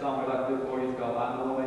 I can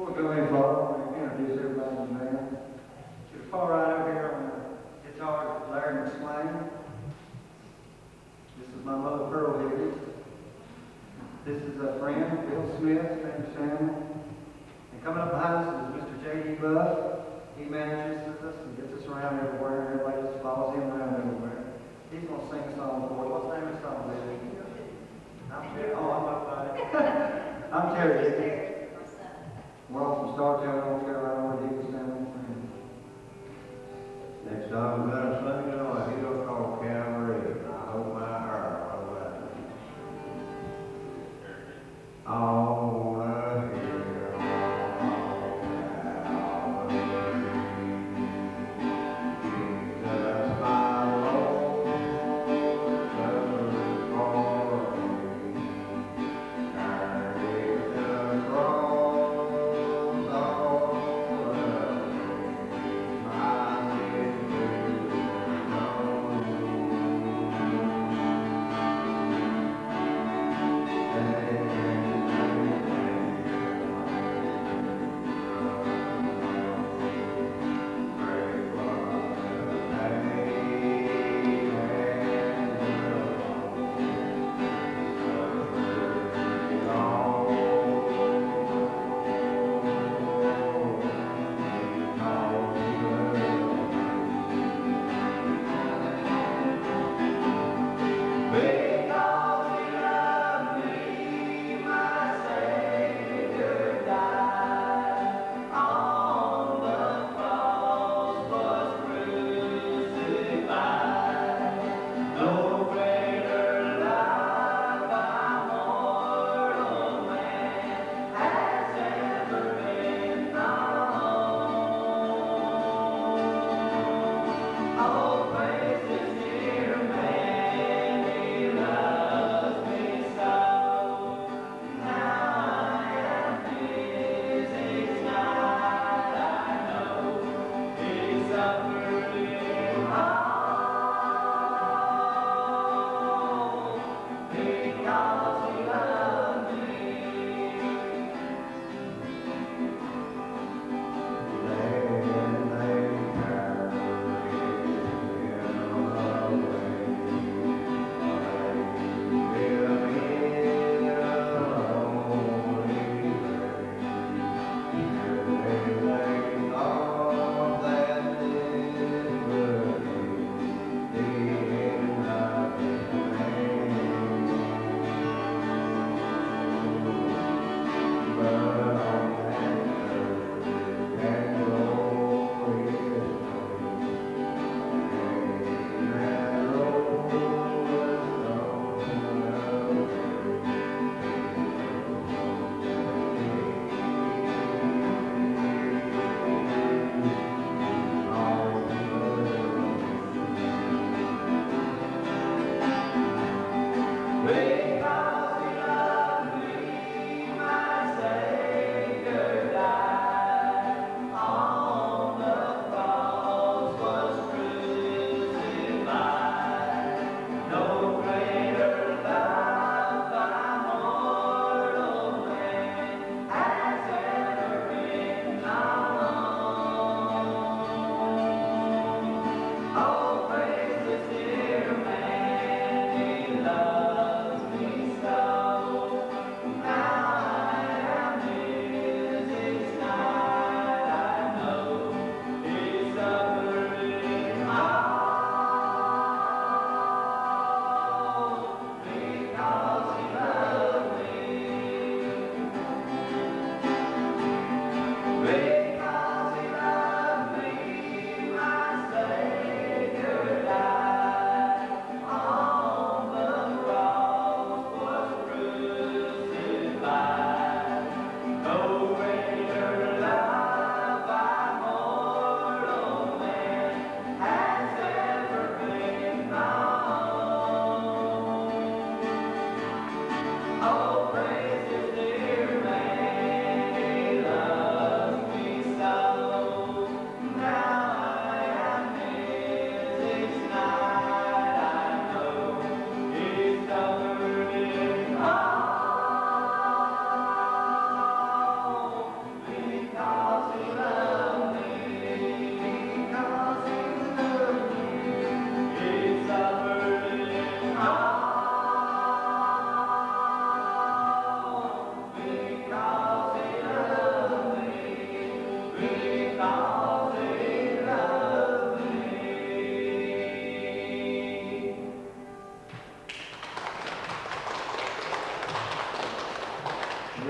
Before we go any further, I want to introduce everybody in the band. To the far right over here on the guitar, Larry McSwain. This is my mother, Pearl Higgins. This is a friend, Bill Smith, and his family. And coming up behind us is Mr. J.D. Buff. He manages us and gets us around everywhere, and everybody just follows him around everywhere. He's gonna sing a song for us. What's the name of the song, baby? I'm Terry. Oh, I'm up by it. I'm Terry We're all from Startown, North Carolina, where he was friend. Next song I'm gonna sing, you know, a hero called Calvary. I hope my heart will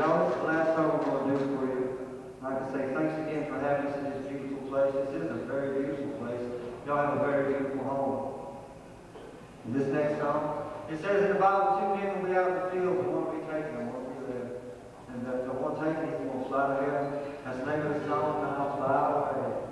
y'all, this last song I'm going to do for you. Like I say, thanks again for having us in this beautiful place. This is a very beautiful place. Y'all have a very beautiful home. And this next song, it says in the Bible, two men will be out in the field, the one will be taken, and one will be left. And the, the one taken, he's going to fly to heaven. That's the name of the song, and I'll fly away.